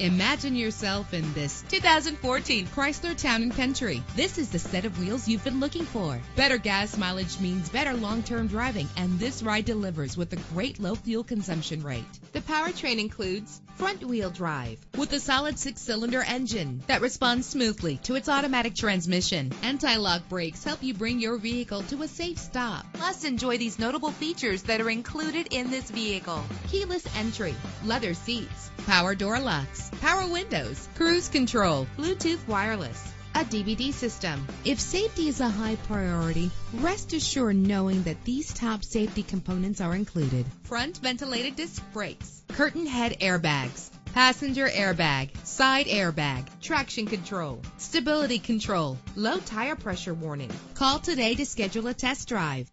Imagine yourself in this 2014 Chrysler Town & Country. This is the set of wheels you've been looking for. Better gas mileage means better long-term driving, and this ride delivers with a great low fuel consumption rate. The powertrain includes front-wheel drive with a solid six-cylinder engine that responds smoothly to its automatic transmission. Anti-lock brakes help you bring your vehicle to a safe stop. Plus, enjoy these notable features that are included in this vehicle. Keyless entry, leather seats, power door locks, power windows, cruise control, Bluetooth wireless, a DVD system. If safety is a high priority, rest assured knowing that these top safety components are included. Front ventilated disc brakes, curtain head airbags, passenger airbag, side airbag, traction control, stability control, low tire pressure warning. Call today to schedule a test drive.